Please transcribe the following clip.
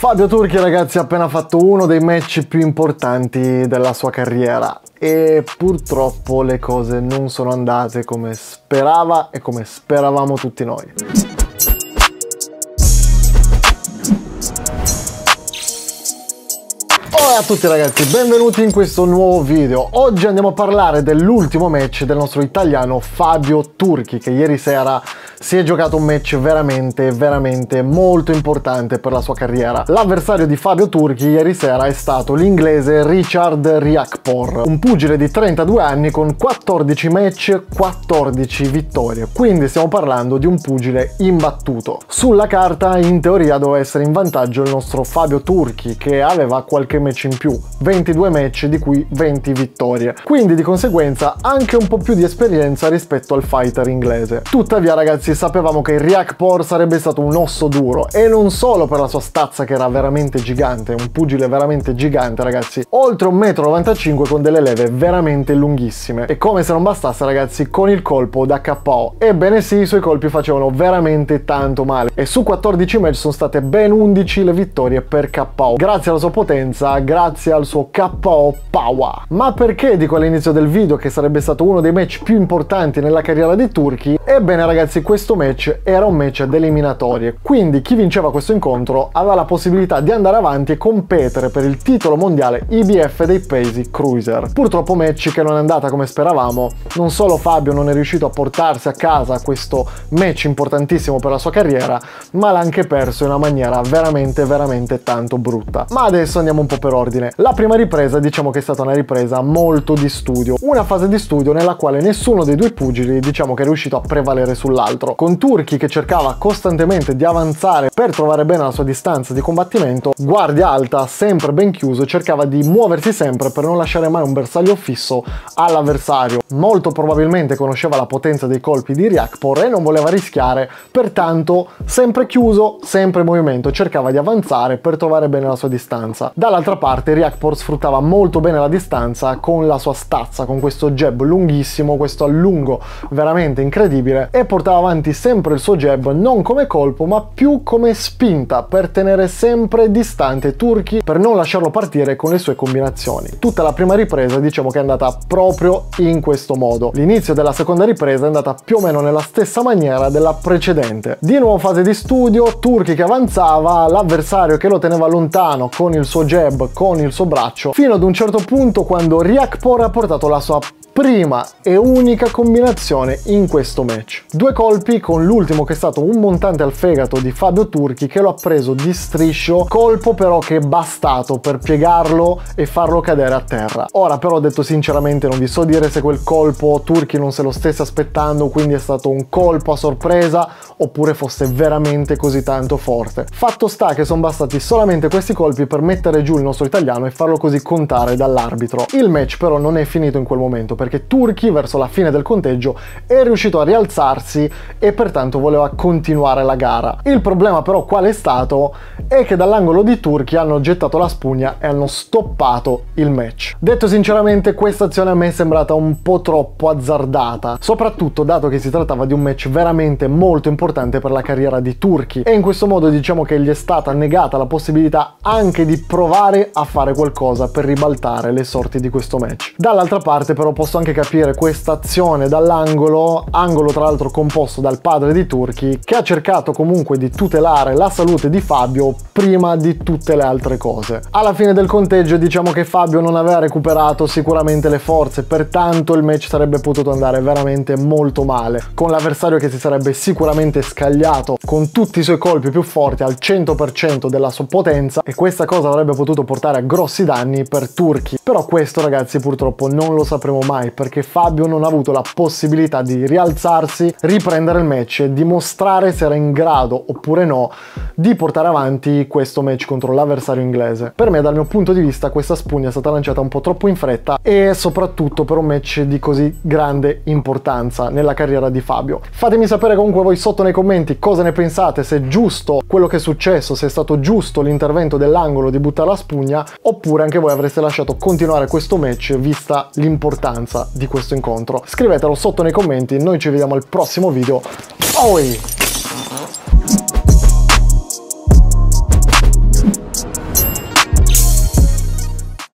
Fabio Turchi ragazzi ha appena fatto uno dei match più importanti della sua carriera e purtroppo le cose non sono andate come sperava e come speravamo tutti noi. Ciao a tutti ragazzi, benvenuti in questo nuovo video. Oggi andiamo a parlare dell'ultimo match del nostro italiano Fabio Turchi che ieri sera si è giocato un match veramente, veramente molto importante per la sua carriera. L'avversario di Fabio Turchi ieri sera è stato l'inglese Richard Riakpor, un pugile di 32 anni con 14 match, 14 vittorie. Quindi stiamo parlando di un pugile imbattuto. Sulla carta in teoria doveva essere in vantaggio il nostro Fabio Turchi che aveva qualche match in più, 22 match di cui 20 vittorie. Quindi di conseguenza anche un po' più di esperienza rispetto al fighter inglese. Tuttavia ragazzi sapevamo che Riakpor sarebbe stato un osso duro e non solo per la sua stazza che era veramente gigante, un pugile veramente gigante ragazzi, oltre 1,95 m con delle leve veramente lunghissime e come se non bastasse ragazzi con il colpo da KO. Ebbene sì, i suoi colpi facevano veramente tanto male e su 14 match sono state ben 11 le vittorie per KO, grazie alla sua potenza, grazie al suo KO power. Ma perché dico all'inizio del video che sarebbe stato uno dei match più importanti nella carriera di Turchi? Ebbene ragazzi, questo match era un match ad eliminatorie, quindi chi vinceva questo incontro aveva la possibilità di andare avanti e competere per il titolo mondiale IBF dei pesi cruiser. Purtroppo match che non è andata come speravamo, non solo Fabio non è riuscito a portarsi a casa questo match importantissimo per la sua carriera, ma l'ha anche perso in una maniera veramente veramente tanto brutta. Ma adesso andiamo un po' per ordine. La prima ripresa diciamo che è stata una ripresa molto di studio, una fase di studio nella quale nessuno dei due pugili diciamo che è riuscito a prevalere sull'altro con Turchi che cercava costantemente di avanzare per trovare bene la sua distanza di combattimento, guardia alta, sempre ben chiuso, cercava di muoversi sempre per non lasciare mai un bersaglio fisso all'avversario. Molto probabilmente conosceva la potenza dei colpi di Riakpor e non voleva rischiare, pertanto sempre chiuso, sempre in movimento, cercava di avanzare per trovare bene la sua distanza. Dall'altra parte Riakpor sfruttava molto bene la distanza con la sua stazza, con questo jab lunghissimo, questo allungo veramente incredibile e portava avanti sempre il suo jab non come colpo ma più come spinta per tenere sempre distante Turchi per non lasciarlo partire con le sue combinazioni. Tutta la prima ripresa diciamo che è andata proprio in questo modo. L'inizio della seconda ripresa è andata più o meno nella stessa maniera della precedente. Di nuovo fase di studio, Turchi che avanzava, l'avversario che lo teneva lontano con il suo jab, con il suo braccio, fino ad un certo punto quando Riakpor ha portato la sua prima e unica combinazione in questo match. Due colpi con l'ultimo che è stato un montante al fegato di Fabio Turchi che lo ha preso di striscio, colpo però che è bastato per piegarlo e farlo cadere a terra. Ora però detto sinceramente non vi so dire se quel colpo Turchi non se lo stesse aspettando, quindi è stato un colpo a sorpresa oppure fosse veramente così tanto forte. Fatto sta che sono bastati solamente questi colpi per mettere giù il nostro italiano e farlo così contare dall'arbitro. Il match però non è finito in quel momento perché Turchi verso la fine del conteggio è riuscito a rialzarsi e pertanto voleva continuare la gara. Il problema però qual è stato? È che dall'angolo di Turchi hanno gettato la spugna e hanno stoppato il match. Detto sinceramente questa azione a me è sembrata un po' troppo azzardata, soprattutto dato che si trattava di un match veramente molto importante per la carriera di Turchi e in questo modo diciamo che gli è stata negata la possibilità anche di provare a fare qualcosa per ribaltare le sorti di questo match. Dall'altra parte però posso anche capire questa azione dall'angolo, angolo tra l'altro composto dal padre di Turchi, che ha cercato comunque di tutelare la salute di Fabio prima di tutte le altre cose. Alla fine del conteggio diciamo che Fabio non aveva recuperato sicuramente le forze, pertanto il match sarebbe potuto andare veramente molto male, con l'avversario che si sarebbe sicuramente scagliato con tutti i suoi colpi più forti al 100% della sua potenza e questa cosa avrebbe potuto portare a grossi danni per Turchi. Però questo ragazzi purtroppo non lo sapremo mai perché Fabio non ha avuto la possibilità di rialzarsi, riprendere il match e dimostrare se era in grado oppure no di portare avanti questo match contro l'avversario inglese. Per me dal mio punto di vista questa spugna è stata lanciata un po' troppo in fretta e soprattutto per un match di così grande importanza nella carriera di Fabio. Fatemi sapere comunque voi sotto nei commenti cosa ne pensate, se è giusto quello che è successo, se è stato giusto l'intervento dell'angolo di buttare la spugna oppure anche voi avreste lasciato continuare questo match vista l'importanza di questo incontro. Scrivetelo sotto nei commenti, noi ci vediamo al prossimo video. Oi!